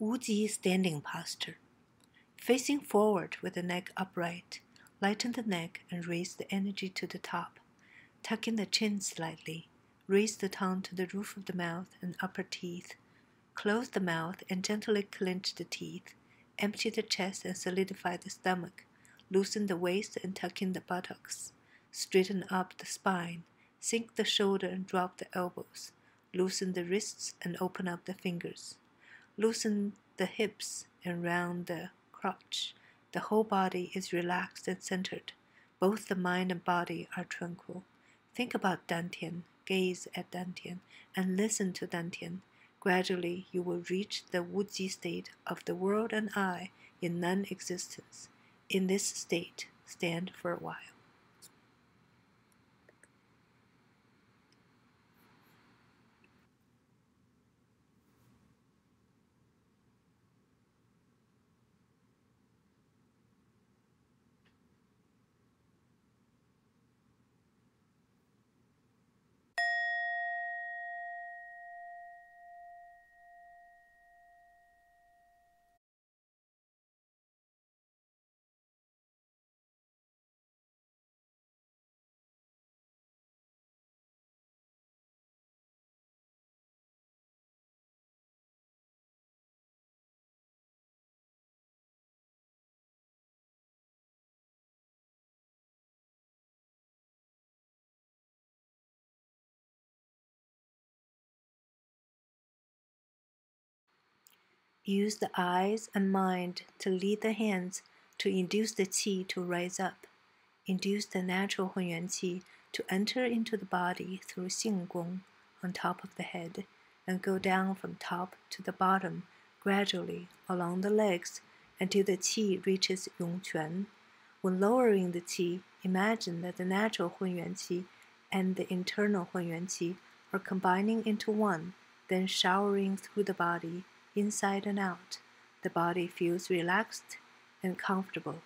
Wuji standing posture. Facing forward with the neck upright, lighten the neck and raise the energy to the top. Tuck in the chin slightly. Raise the tongue to the roof of the mouth and upper teeth. Close the mouth and gently clench the teeth. Empty the chest and solidify the stomach. Loosen the waist and tuck in the buttocks. Straighten up the spine. Sink the shoulder and drop the elbows. Loosen the wrists and open up the fingers. Loosen the hips and round the crotch. The whole body is relaxed and centered. Both the mind and body are tranquil. Think about Dantian, gaze at Dantian, and listen to Dantian. Gradually, you will reach the Wuji state of the world and I in non existence. In this state, stand for a while. Use the eyes and mind to lead the hands to induce the qi to rise up. Induce the natural Hunyuan qi to enter into the body through Xing Gong on top of the head and go down from top to the bottom gradually along the legs until the qi reaches Yongquan. When lowering the qi, imagine that the natural Hunyuan qi and the internal Hunyuan qi are combining into one, then showering through the body inside and out. The body feels relaxed and comfortable.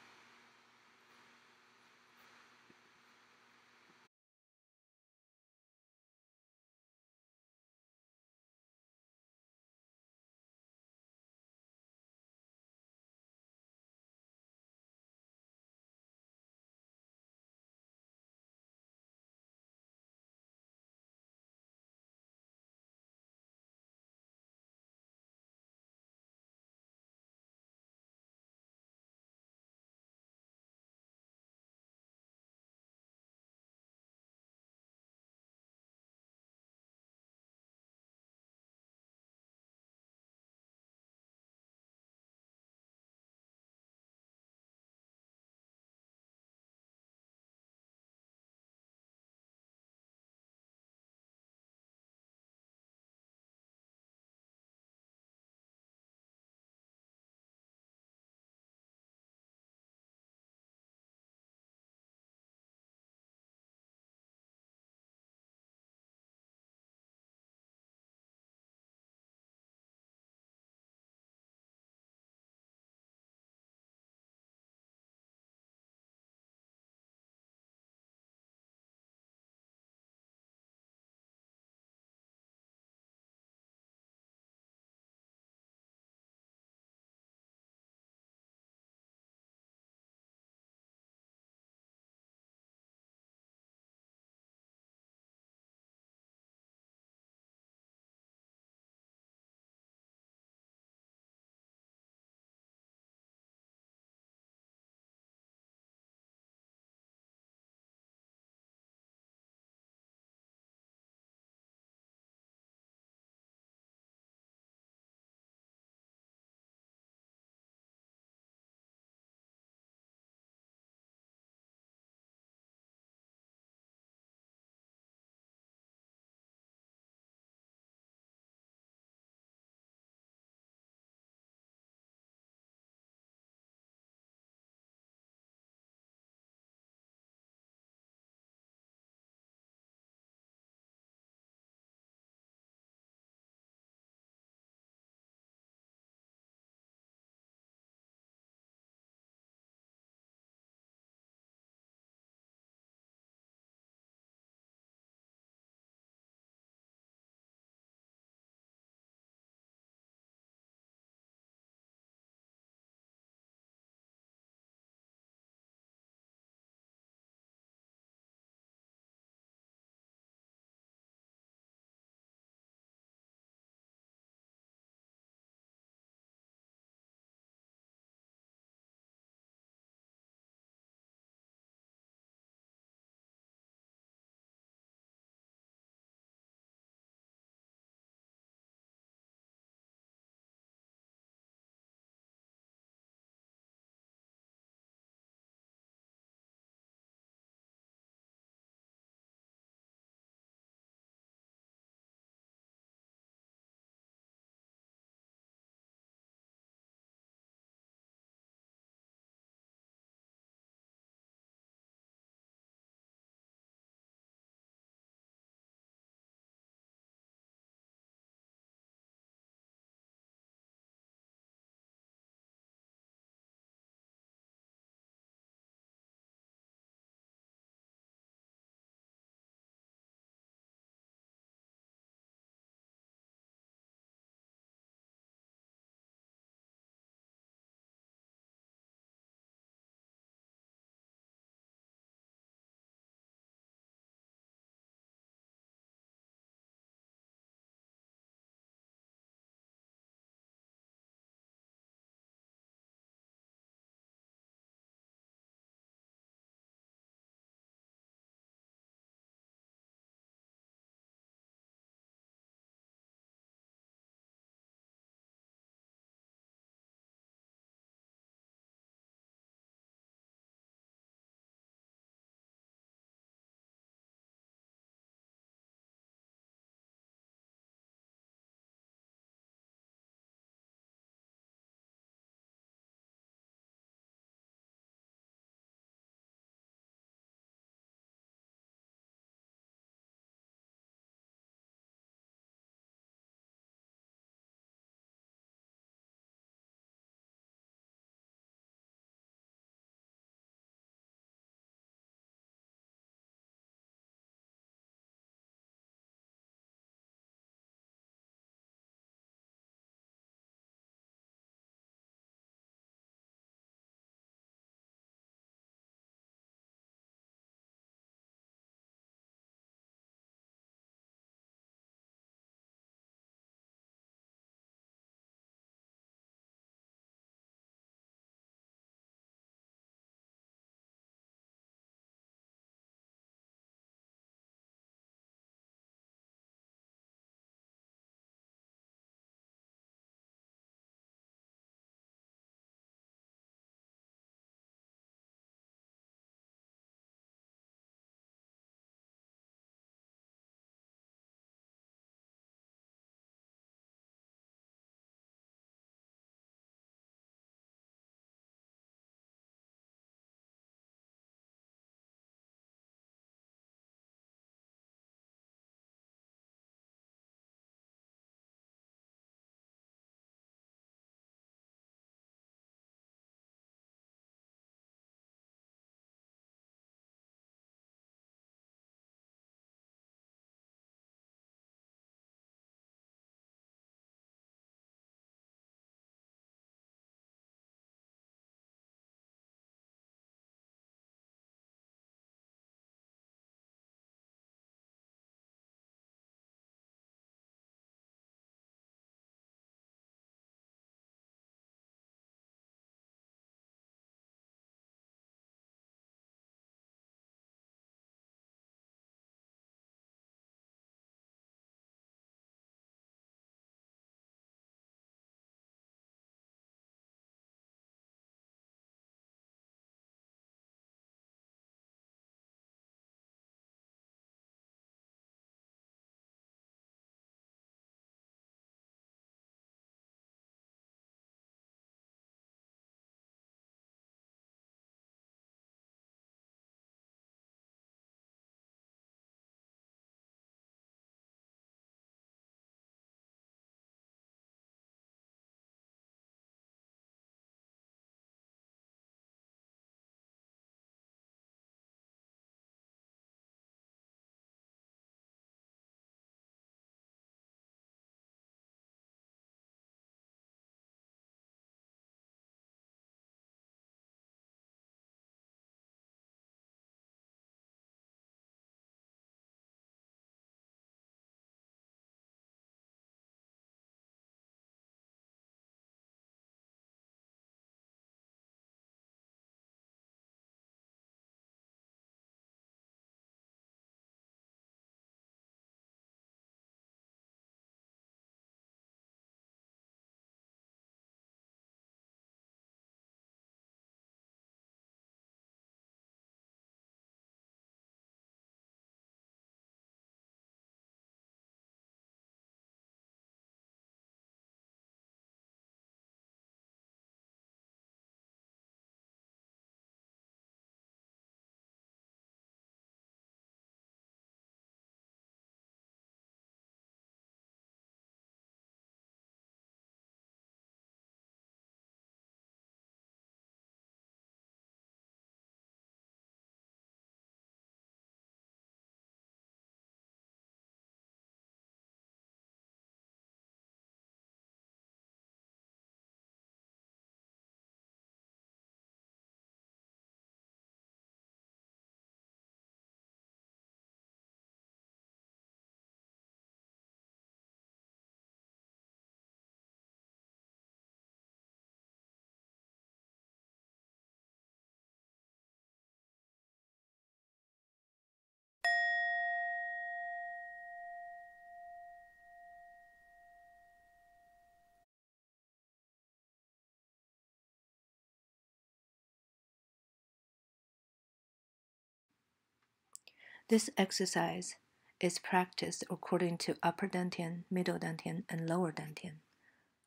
This exercise is practiced according to upper dantian, middle dantian, and lower dantian.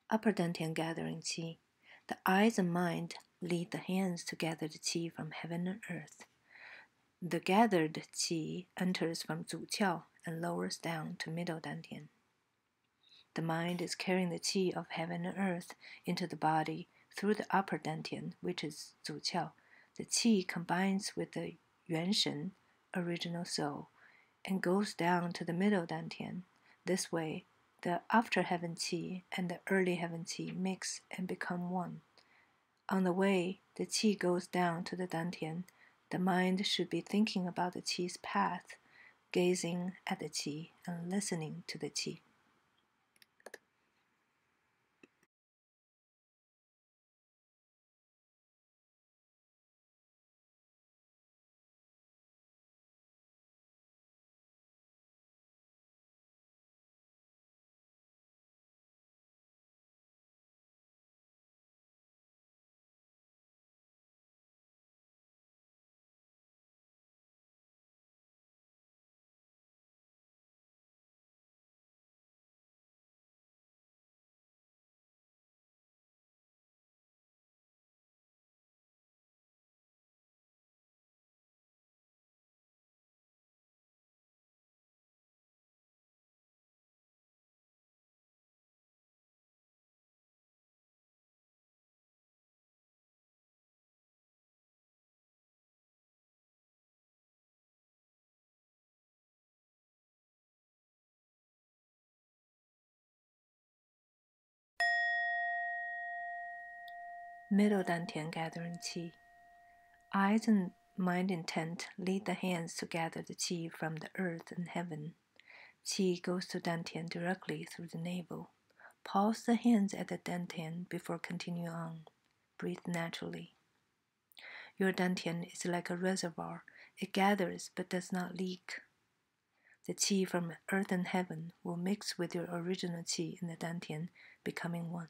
Upper dantian gathering qi. The eyes and mind lead the hands to gather the qi from heaven and earth. The gathered qi enters from Zu Qiao and lowers down to middle dantian. The mind is carrying the qi of heaven and earth into the body through the upper dantian, which is Zu Qiao. The qi combines with the Yuan Shen, original soul, and goes down to the middle dantian. This way, the after heaven qi and the early heaven qi mix and become one. On the way, the qi goes down to the dantian. The mind should be thinking about the qi's path, gazing at the qi and listening to the qi. Middle dantian gathering qi. Eyes and mind intent lead the hands to gather the qi from the earth and heaven. Qi goes to dantian directly through the navel. Pause the hands at the dantian before continuing on. Breathe naturally. Your dantian is like a reservoir. It gathers but does not leak. The qi from earth and heaven will mix with your original qi in the dantian, becoming one.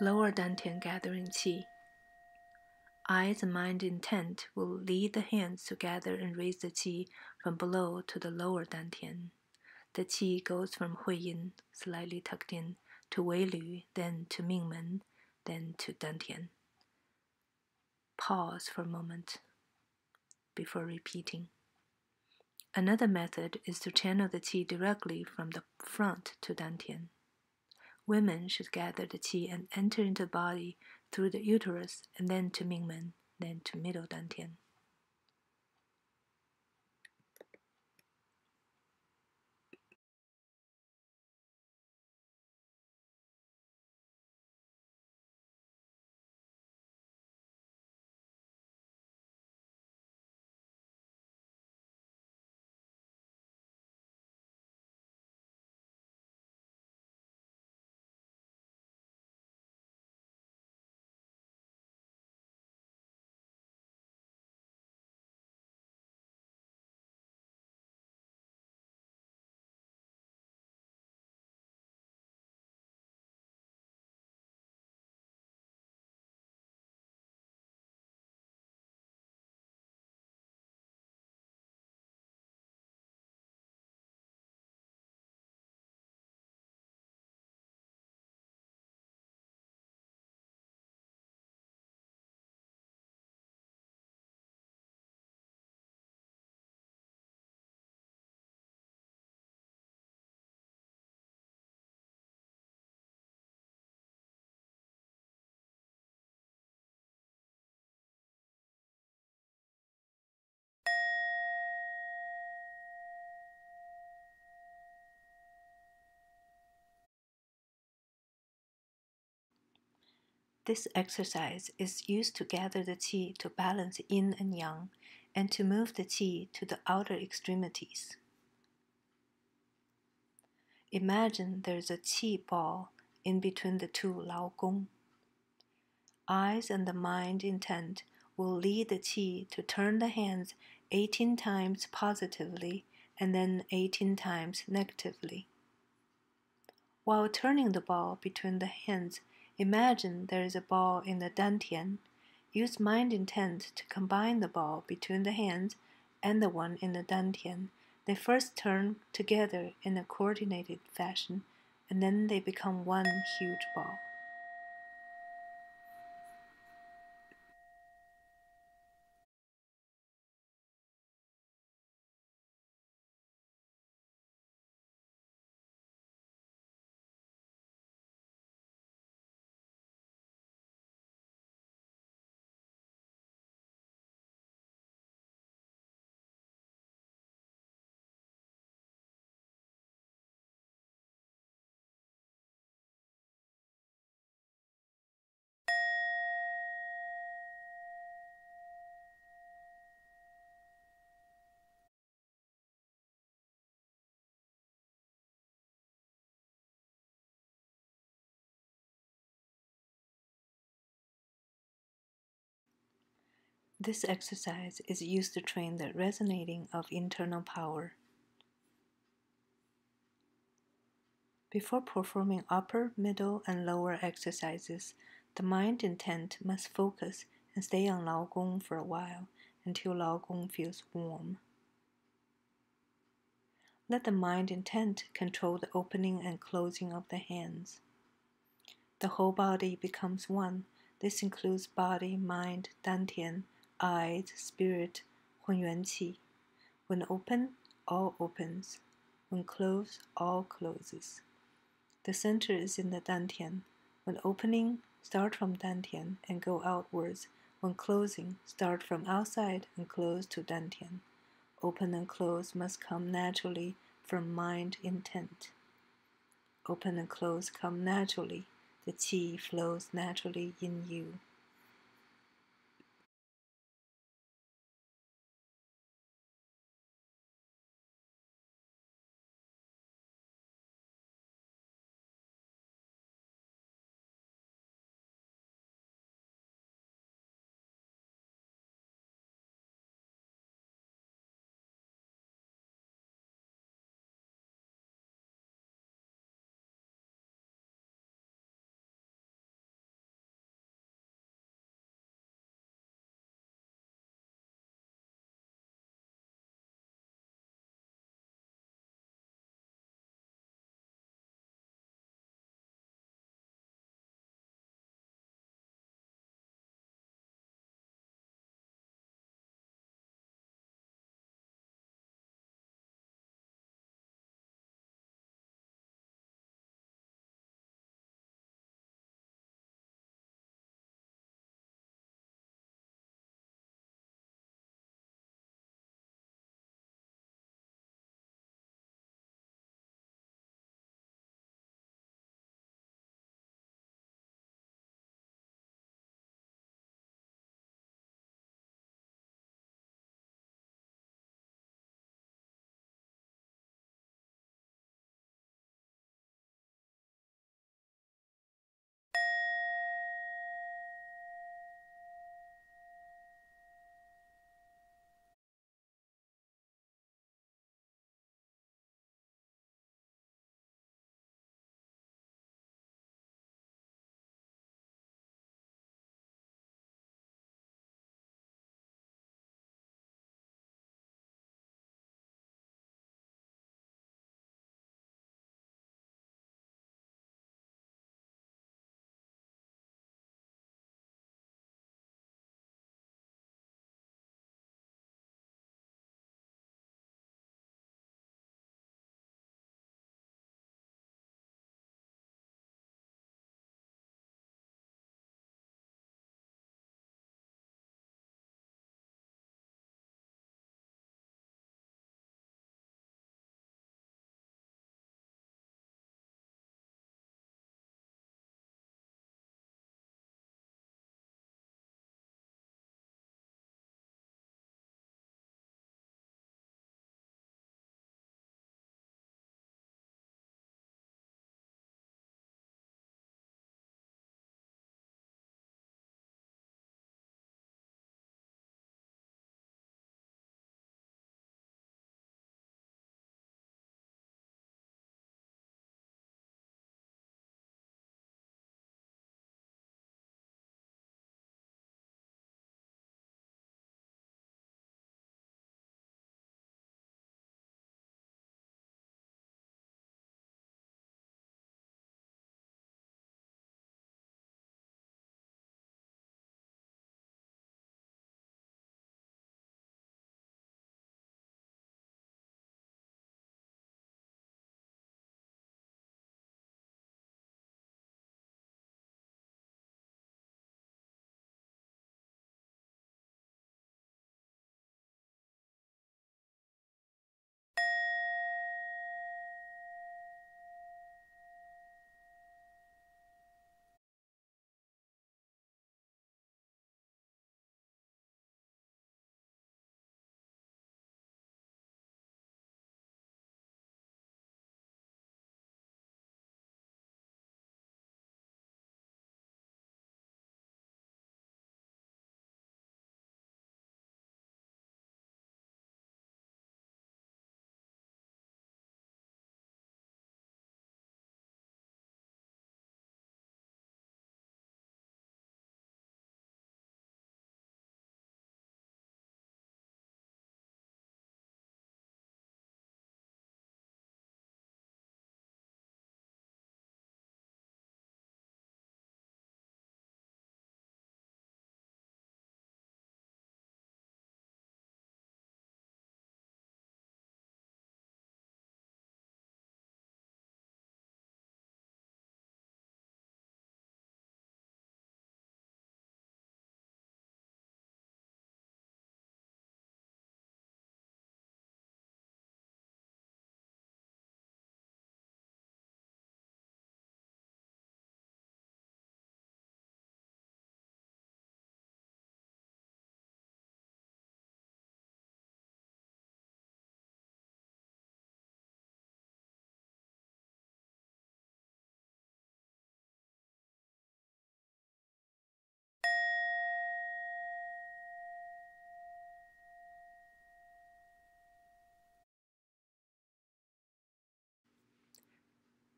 Lower dantian gathering qi. Eyes and mind intent will lead the hands to gather and raise the qi from below to the lower dantian. The qi goes from Huiyin, slightly tucked in, to Weilu, then to Mingmen, then to dantian. Pause for a moment before repeating. Another method is to channel the qi directly from the front to dantian. Women should gather the qi and enter into the body through the uterus and then to Mingmen, then to middle dantian. This exercise is used to gather the qi to balance yin and yang and to move the qi to the outer extremities. Imagine there's a qi ball in between the two Lao Gong. Eyes and the mind intent will lead the qi to turn the hands 18 times positively and then 18 times negatively. While turning the ball between the hands, imagine there is a ball in the dantian. Use mind intent to combine the ball between the hands and the one in the dantian they first turn together in a coordinated fashion, and then they become one huge ball. This exercise is used to train the resonating of internal power. Before performing upper, middle, and lower exercises, the mind intent must focus and stay on Lao Gong for a while until Lao Gong feels warm. Let the mind intent control the opening and closing of the hands. The whole body becomes one. This includes body, mind, dantian, eyed spirit Yuan Qi. When open, all opens. When closed, all closes. The center is in the Dantian. When opening, start from Dantian and go outwards. When closing, start from outside and close to Dantian. Open and close must come naturally from mind intent. Open and close come naturally. The qi flows naturally in you.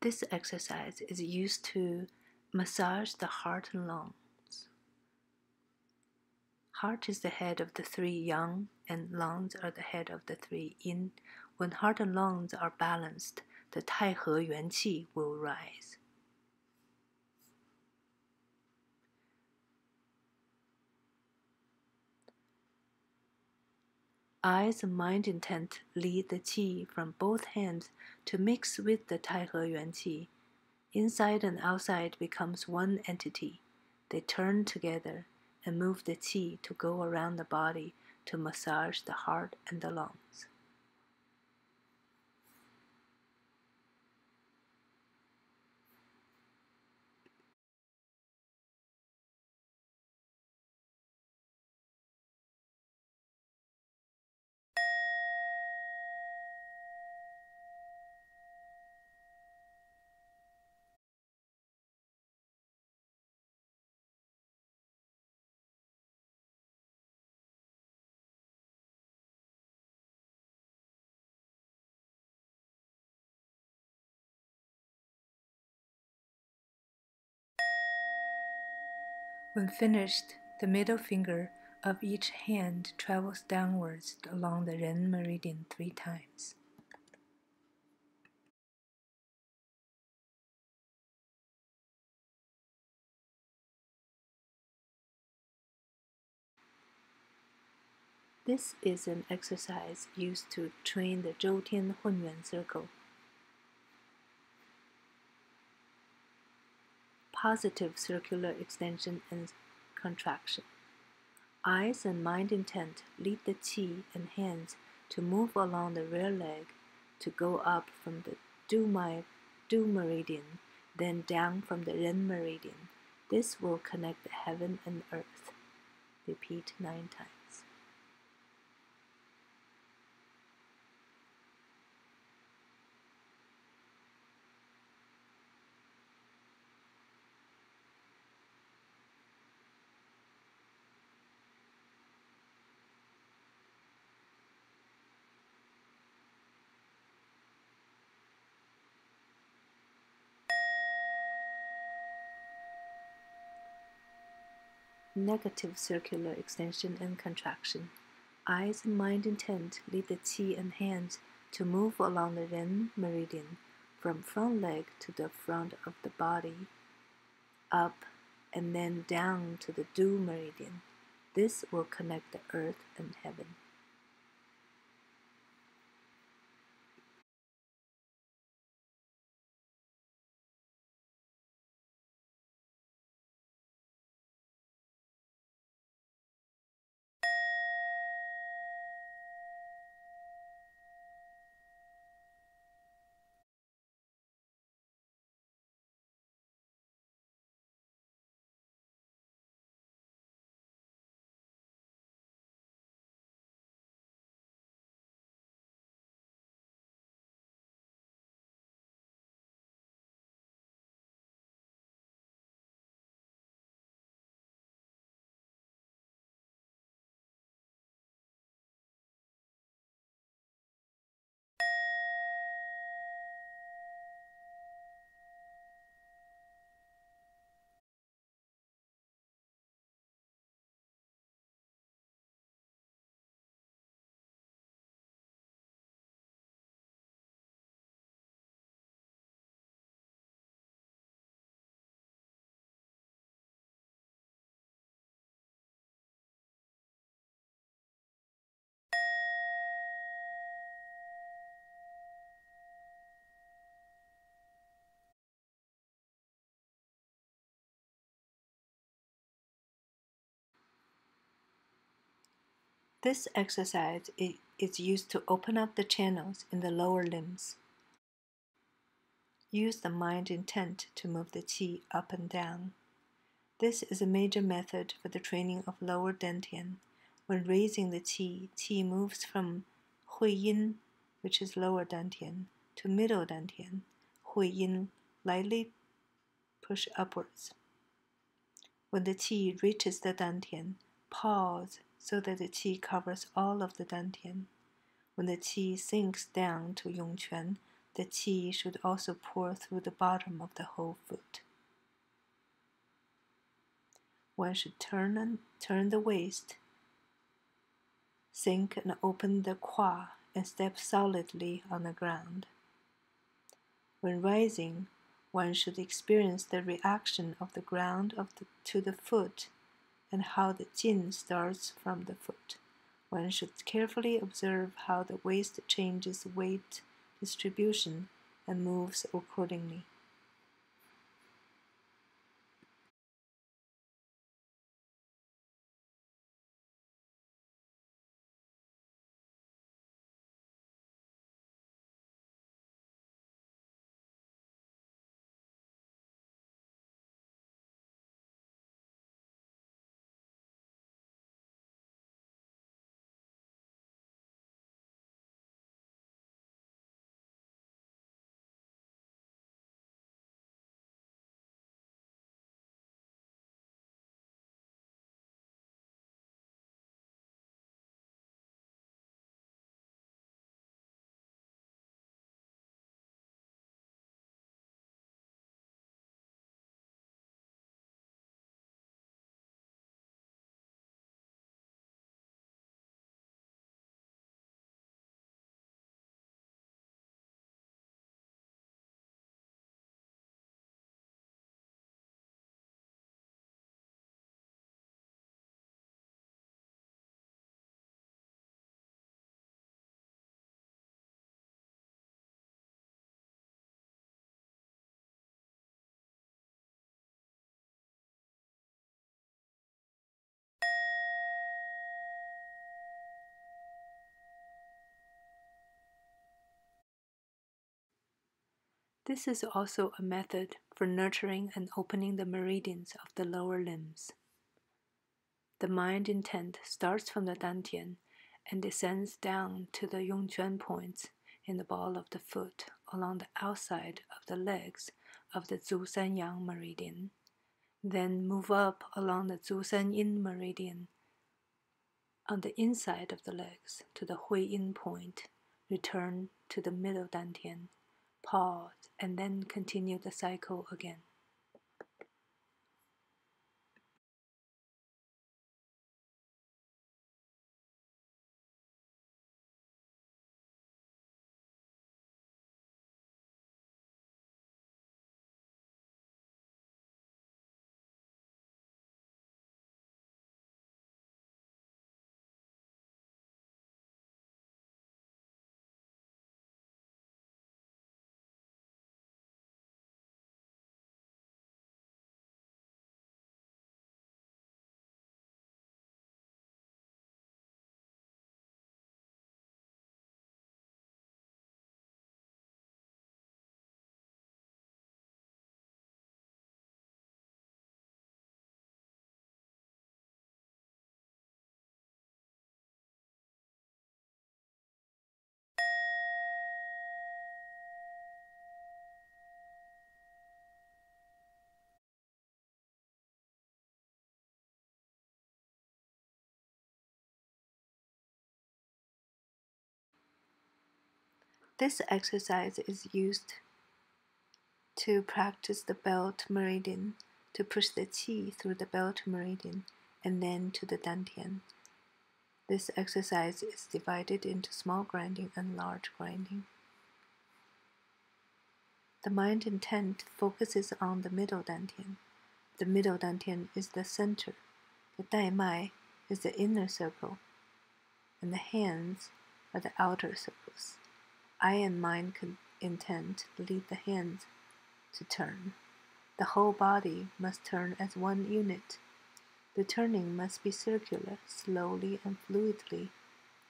This exercise is used to massage the heart and lungs. Heart is the head of the three yang, and lungs are the head of the three yin. When heart and lungs are balanced, the Tai He Yuan Qi will rise. Eyes and mind intent lead the qi from both hands to mix with the Tai He Yuan Qi. Inside and outside becomes one entity. They turn together and move the qi to go around the body to massage the heart and the lungs. When finished, the middle finger of each hand travels downwards along the Ren meridian three times. This is an exercise used to train the Zhou Tian Hunyuan circle. Positive circular extension and contraction. Eyes and mind intent lead the qi and hands to move along the rear leg to go up from the du, du meridian, then down from the ren meridian. This will connect the heaven and earth. Repeat nine times. Negative circular extension and contraction. Eyes and mind intent lead the qi and hands to move along the Ren meridian from front leg to the front of the body, up and then down to the Du meridian. This will connect the earth and heaven. This exercise is used to open up the channels in the lower limbs. Use the mind intent to move the qi up and down. This is a major method for the training of lower dantian. When raising the qi, qi moves from hui yin, which is lower dantian, to middle dantian. Hui yin lightly push upwards. When the qi reaches the dantian, pause so that the qi covers all of the dantian. When the qi sinks down to yongquan, The qi should also pour through the bottom of the whole foot. One should turn and turn the waist, sink and open the qua, and step solidly on the ground. When rising, one should experience the reaction of the ground of the, to the foot and how the jin starts from the foot. One should carefully observe how the waist changes weight distribution and moves accordingly. This is also a method for nurturing and opening the meridians of the lower limbs. The mind intent starts from the dantian and descends down to the yongquan points in the ball of the foot along the outside of the legs of the Zu San Yang meridian. Then move up along the Zu San Yin meridian on the inside of the legs to the Hui Yin point. Return to the middle dantian pause, and then continue the cycle again. This exercise is used to practice the belt meridian, to push the qi through the belt meridian and then to the dantian. This exercise is divided into small grinding and large grinding. The mind intent focuses on the middle dantian. The middle dantian is the center. The dai mai is the inner circle, and the hands are the outer circles. Eye and mind intent lead the hands to turn. The whole body must turn as one unit. The turning must be circular, slowly and fluidly.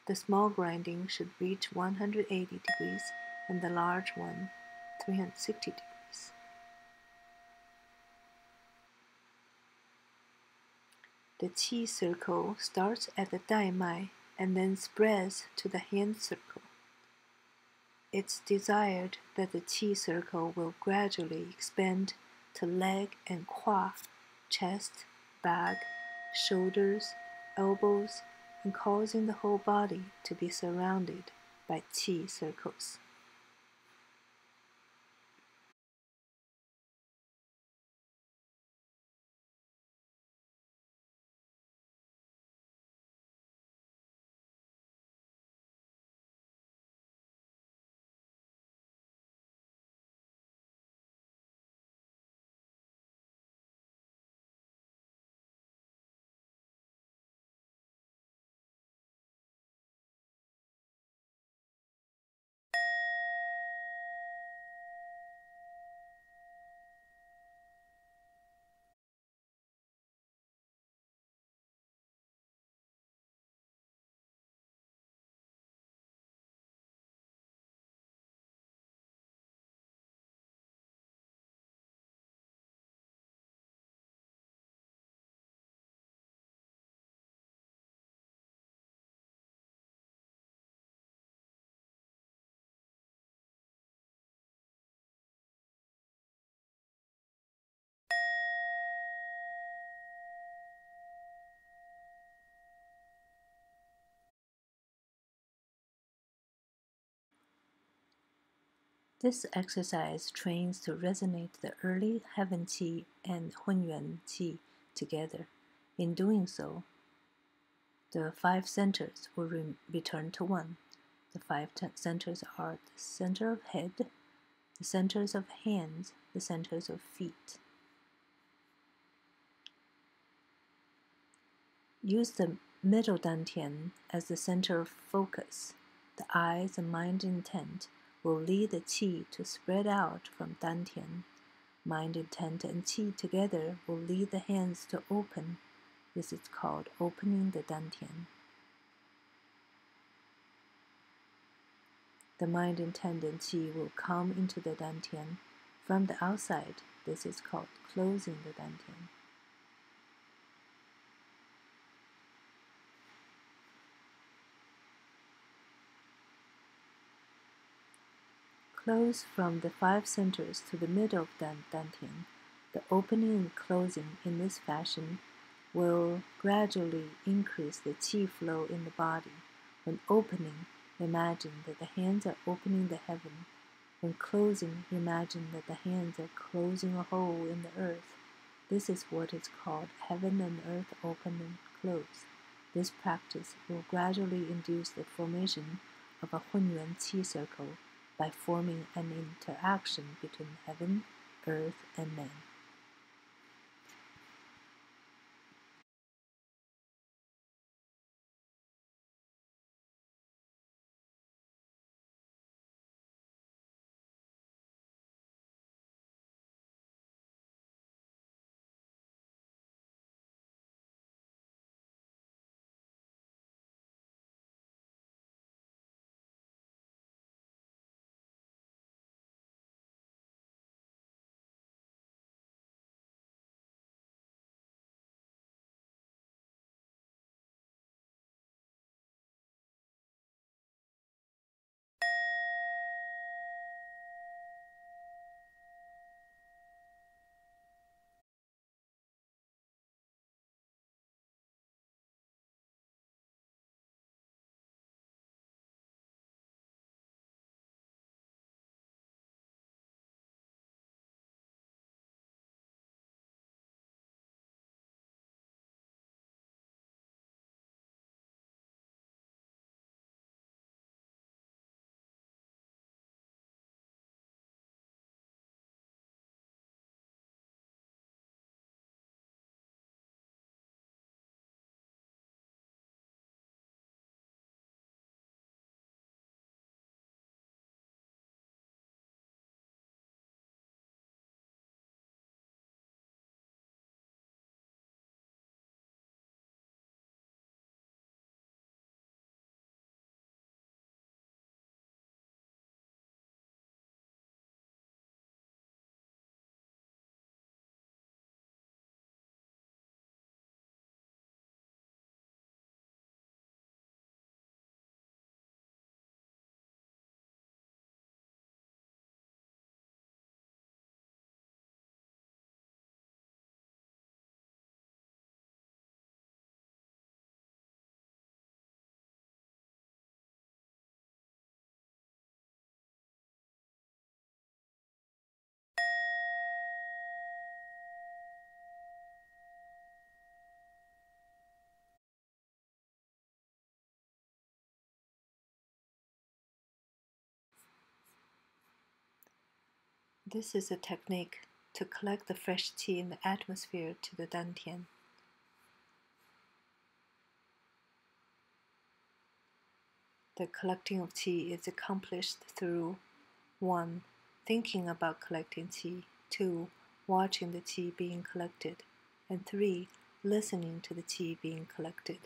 The small grinding should reach 180 degrees and the large one 360 degrees. The qi circle starts at the dai mai and then spreads to the hand circle. It's desired that the qi circle will gradually expand to leg and qua, chest, back, shoulders, elbows, and causing the whole body to be surrounded by qi circles. This exercise trains to resonate the early heaven qi and hunyuan qi together. In doing so, the five centers will re return to one. The five centers are the center of head, the centers of hands, the centers of feet. Use the middle dantian as the center of focus. The eyes and mind intent will lead the qi to spread out from dantian. Mind intent and qi together will lead the hands to open. This is called opening the dantian. The mind intent and qi will come into the dantian from the outside. This is called closing the dantian. Close from the five centers to the middle of the dantian. The opening and closing in this fashion will gradually increase the qi flow in the body. When opening, imagine that the hands are opening the heaven. When closing, imagine that the hands are closing a hole in the earth. This is what is called heaven and earth open and close. This practice will gradually induce the formation of a Hunyuan Qi circle by forming an interaction between heaven, earth, and man. This is a technique to collect the fresh qi in the atmosphere to the dantian. The collecting of qi is accomplished through 1. Thinking about collecting qi, 2. Watching the qi being collected, and 3. Listening to the qi being collected.